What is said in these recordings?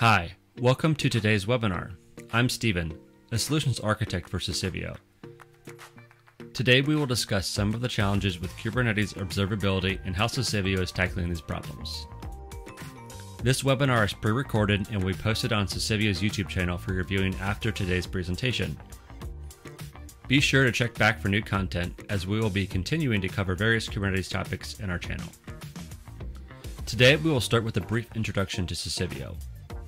Hi, welcome to today's webinar. I'm Stephen, a solutions architect for Sosivio. Today we will discuss some of the challenges with Kubernetes observability and how Sosivio is tackling these problems. This webinar is pre-recorded and will be posted on Sosivio's YouTube channel for your viewing after today's presentation. Be sure to check back for new content as we will be continuing to cover various Kubernetes topics in our channel. Today we will start with a brief introduction to Sosivio.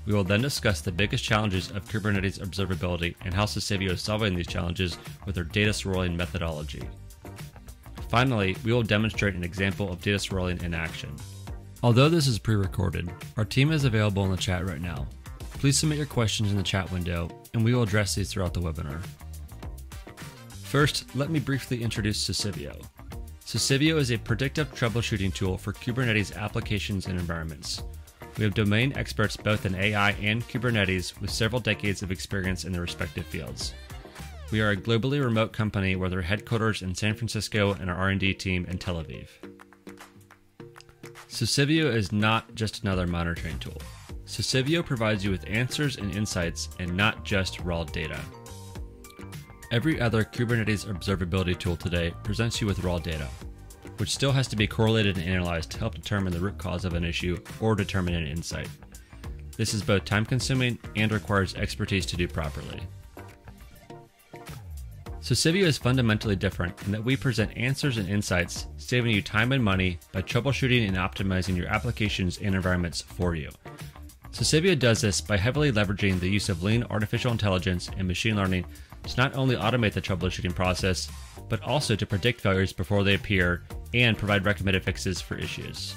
We will then discuss the biggest challenges of Kubernetes observability and how Sosivio is solving these challenges with their data swirling methodology. Finally, we will demonstrate an example of data swirling in action. Although this is pre-recorded, our team is available in the chat right now. Please submit your questions in the chat window, and we will address these throughout the webinar. First, let me briefly introduce Sosivio. Sosivio is a predictive troubleshooting tool for Kubernetes applications and environments. We have domain experts both in AI and Kubernetes with several decades of experience in their respective fields. We are a globally remote company with our headquarters in San Francisco and our R&D team in Tel Aviv. Sosivio is not just another monitoring tool. Sosivio provides you with answers and insights and not just raw data. Every other Kubernetes observability tool today presents you with raw data, which still has to be correlated and analyzed to help determine the root cause of an issue or determine an insight. This is both time consuming and requires expertise to do properly. Sosivio is fundamentally different in that we present answers and insights, saving you time and money by troubleshooting and optimizing your applications and environments for you. Sosivio does this by heavily leveraging the use of lean artificial intelligence and machine learning to not only automate the troubleshooting process, but also to predict failures before they appear and provide recommended fixes for issues.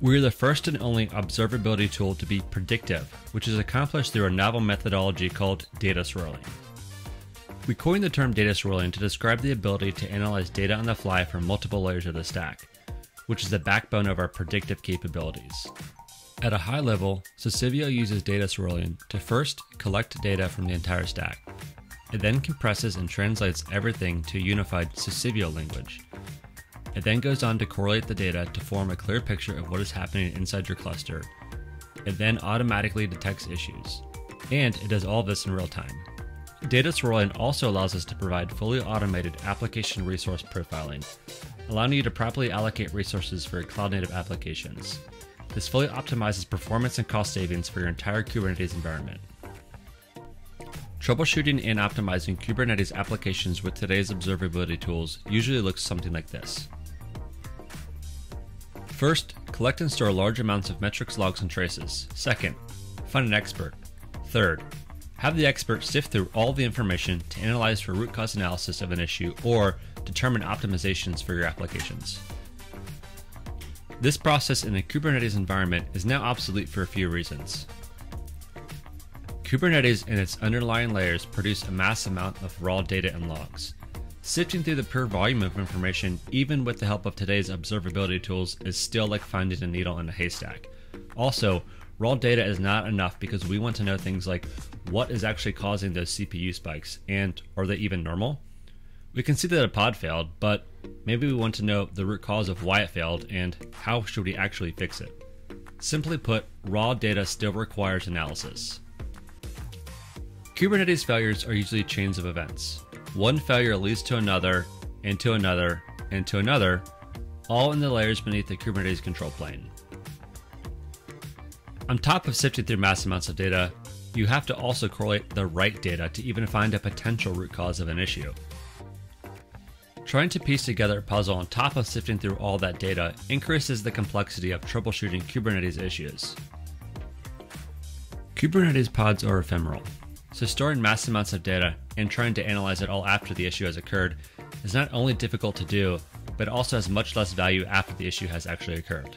We are the first and only observability tool to be predictive, which is accomplished through a novel methodology called data swirling. We coined the term data swirling to describe the ability to analyze data on the fly from multiple layers of the stack, which is the backbone of our predictive capabilities. At a high level, Sosivio uses data swirling to first collect data from the entire stack. It then compresses and translates everything to a unified Sosivio language. It then goes on to correlate the data to form a clear picture of what is happening inside your cluster. It then automatically detects issues. And it does all this in real time. Data swirling also allows us to provide fully automated application resource profiling, allowing you to properly allocate resources for your cloud native applications. This fully optimizes performance and cost savings for your entire Kubernetes environment. Troubleshooting and optimizing Kubernetes applications with today's observability tools usually looks something like this. First, collect and store large amounts of metrics, logs, and traces. Second, find an expert. Third, have the expert sift through all the information to analyze for root cause analysis of an issue or determine optimizations for your applications. This process in a Kubernetes environment is now obsolete for a few reasons. Kubernetes and its underlying layers produce a mass amount of raw data and logs. Sifting through the pure volume of information, even with the help of today's observability tools, is still like finding a needle in a haystack. Also, raw data is not enough because we want to know things like what is actually causing those CPU spikes and are they even normal? We can see that a pod failed, but maybe we want to know the root cause of why it failed and how should we actually fix it. Simply put, raw data still requires analysis. Kubernetes failures are usually chains of events. One failure leads to another, and to another, and to another, all in the layers beneath the Kubernetes control plane. On top of sifting through mass amounts of data, you have to also correlate the right data to even find a potential root cause of an issue. Trying to piece together a puzzle on top of sifting through all that data increases the complexity of troubleshooting Kubernetes issues. Kubernetes pods are ephemeral, so storing mass amounts of data and trying to analyze it all after the issue has occurred is not only difficult to do, but also has much less value after the issue has actually occurred.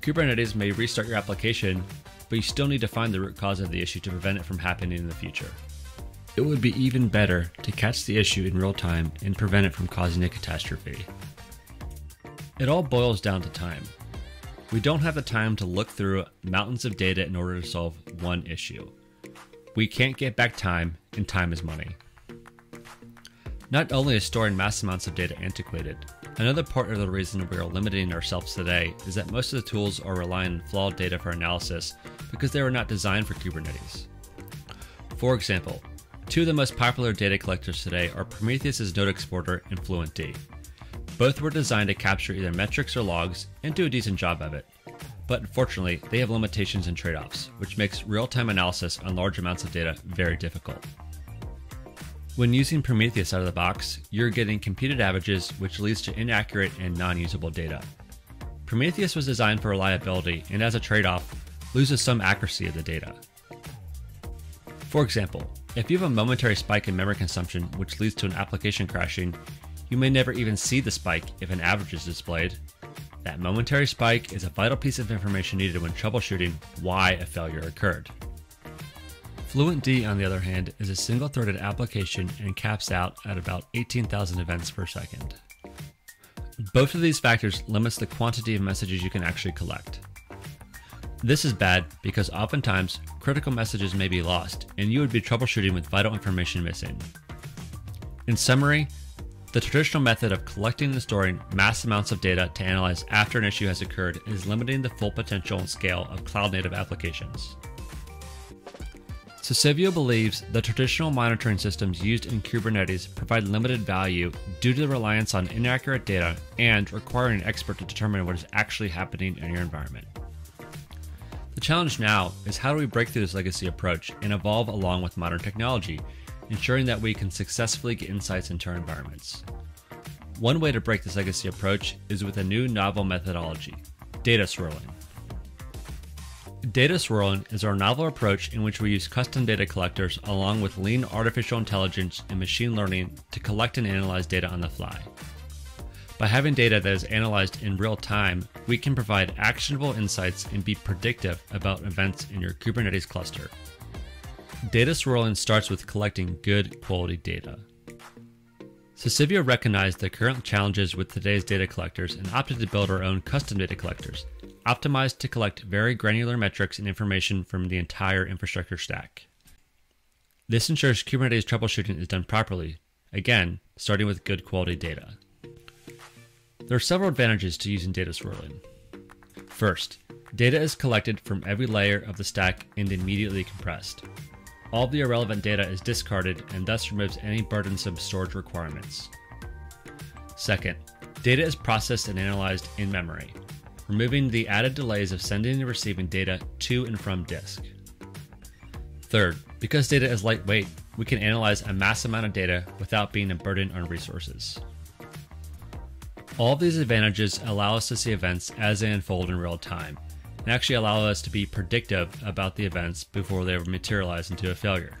Kubernetes may restart your application, but you still need to find the root cause of the issue to prevent it from happening in the future. It would be even better to catch the issue in real time and prevent it from causing a catastrophe. It all boils down to time. We don't have the time to look through mountains of data in order to solve one issue. We can't get back time, and time is money. Not only is storing mass amounts of data antiquated, Another part of the reason we are limiting ourselves today is that most of the tools are relying on flawed data for analysis because they were not designed for Kubernetes. For example, two of the most popular data collectors today are Prometheus' Node Exporter and FluentD. Both were designed to capture either metrics or logs and do a decent job of it. But unfortunately, they have limitations and trade offs, which makes real time analysis on large amounts of data very difficult. When using Prometheus out of the box, you're getting computed averages, which leads to inaccurate and non usable data. Prometheus was designed for reliability and, as a trade off, loses some accuracy of the data. For example, if you have a momentary spike in memory consumption which leads to an application crashing, you may never even see the spike if an average is displayed. That momentary spike is a vital piece of information needed when troubleshooting why a failure occurred. FluentD, on the other hand, is a single threaded application and caps out at about 18,000 events per second. Both of these factors limits the quantity of messages you can actually collect. This is bad because oftentimes critical messages may be lost and you would be troubleshooting with vital information missing. In summary, the traditional method of collecting and storing mass amounts of data to analyze after an issue has occurred is limiting the full potential and scale of cloud native applications. Sosivio believes the traditional monitoring systems used in Kubernetes provide limited value due to the reliance on inaccurate data and requiring an expert to determine what is actually happening in your environment. The challenge now is how do we break through this legacy approach and evolve along with modern technology, ensuring that we can successfully get insights into our environments. One way to break this legacy approach is with a new novel methodology data swirling. Data swirling is our novel approach in which we use custom data collectors along with lean artificial intelligence and machine learning to collect and analyze data on the fly. By having data that is analyzed in real time, we can provide actionable insights and be predictive about events in your Kubernetes cluster. Data swirling starts with collecting good quality data. Sosivio recognized the current challenges with today's data collectors and opted to build our own custom data collectors optimized to collect very granular metrics and information from the entire infrastructure stack. This ensures Kubernetes troubleshooting is done properly, again, starting with good quality data. There are several advantages to using data swirling. First, data is collected from every layer of the stack and immediately compressed. All the irrelevant data is discarded and thus removes any burdensome storage requirements. Second, data is processed and analyzed in memory, removing the added delays of sending and receiving data to and from disk. Third, because data is lightweight, we can analyze a mass amount of data without being a burden on resources. All of these advantages allow us to see events as they unfold in real time, and actually allow us to be predictive about the events before they materialize into a failure.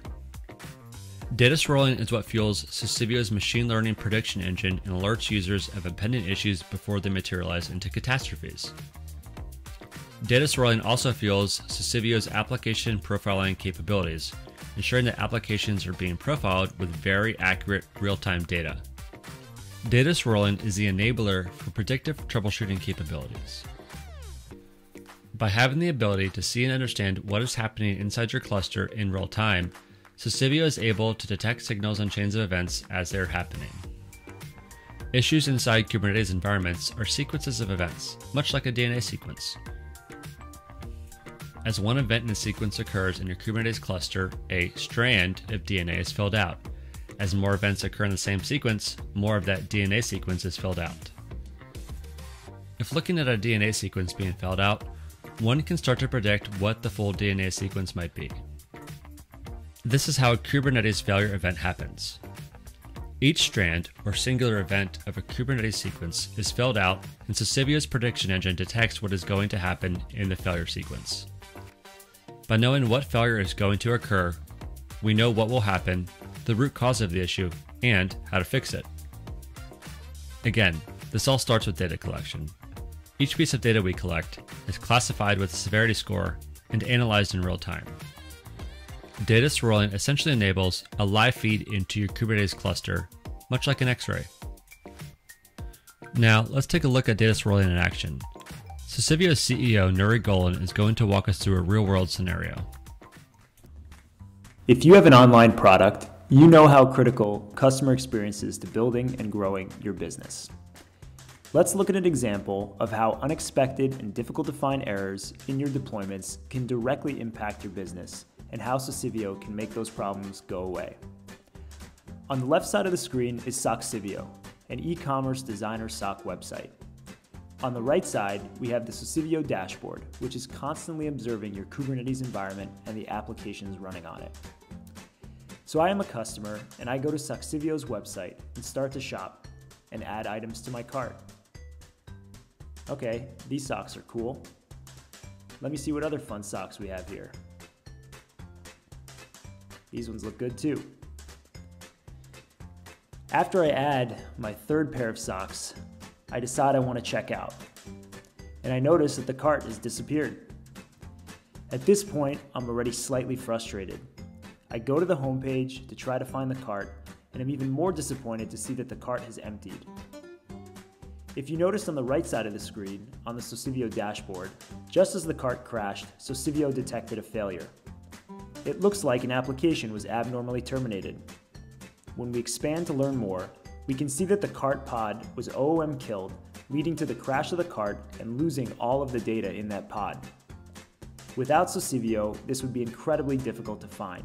Data swirling is what fuels Sosivio's machine learning prediction engine and alerts users of impending issues before they materialize into catastrophes. Data swirling also fuels Sosivio's application profiling capabilities, ensuring that applications are being profiled with very accurate real time data. Data swirling is the enabler for predictive troubleshooting capabilities. By having the ability to see and understand what is happening inside your cluster in real time, Sosivio is able to detect signals on chains of events as they are happening. Issues inside Kubernetes environments are sequences of events, much like a DNA sequence. As one event in a sequence occurs in your Kubernetes cluster, a strand of DNA is filled out. As more events occur in the same sequence, more of that DNA sequence is filled out. If looking at a DNA sequence being filled out, one can start to predict what the full DNA sequence might be. This is how a Kubernetes failure event happens. Each strand or singular event of a Kubernetes sequence is filled out, and Sosivio's prediction engine detects what is going to happen in the failure sequence. By knowing what failure is going to occur, we know what will happen, the root cause of the issue, and how to fix it. Again, this all starts with data collection. Each piece of data we collect is classified with a severity score and analyzed in real time. Data swirling essentially enables a live feed into your Kubernetes cluster, much like an X-ray. Now, let's take a look at data swirling in action. Sosivio's CEO, Nuri Golan, is going to walk us through a real-world scenario. If you have an online product, you know how critical customer experience is to building and growing your business. Let's look at an example of how unexpected and difficult to find errors in your deployments can directly impact your business and how Sosivio can make those problems go away. On the left side of the screen is Socksivio, an e-commerce designer SOC website. On the right side, we have the Sosivio dashboard, which is constantly observing your Kubernetes environment and the applications running on it. So I am a customer, and I go to Socksivio's website and start to shop and add items to my cart. Okay, these socks are cool. Let me see what other fun socks we have here. These ones look good too. After I add my third pair of socks, I decide I want to check out. And I notice that the cart has disappeared. At this point, I'm already slightly frustrated. I go to the homepage to try to find the cart, and I'm even more disappointed to see that the cart has emptied. If you notice on the right side of the screen, on the Sosivio dashboard, just as the cart crashed, Sosivio detected a failure. It looks like an application was abnormally terminated. When we expand to learn more, we can see that the cart pod was OOM killed, leading to the crash of the cart and losing all of the data in that pod. Without Sosivio, this would be incredibly difficult to find.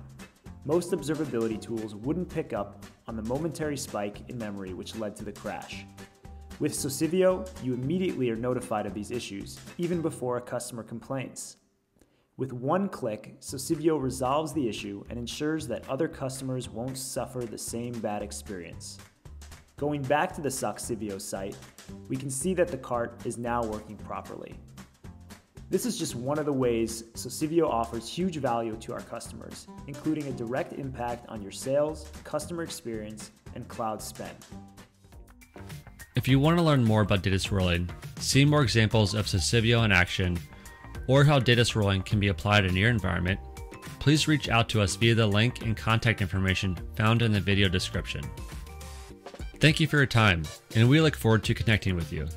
Most observability tools wouldn't pick up on the momentary spike in memory which led to the crash. With Sosivio, you immediately are notified of these issues, even before a customer complains. With one click, Sosivio resolves the issue and ensures that other customers won't suffer the same bad experience. Going back to the Socksivio site, we can see that the cart is now working properly. This is just one of the ways Sosivio offers huge value to our customers, including a direct impact on your sales, customer experience, and cloud spend. If you want to learn more about data swirling, see more examples of Sosivio in action, or how data swirling can be applied in your environment, please reach out to us via the link and contact information found in the video description. Thank you for your time, and we look forward to connecting with you.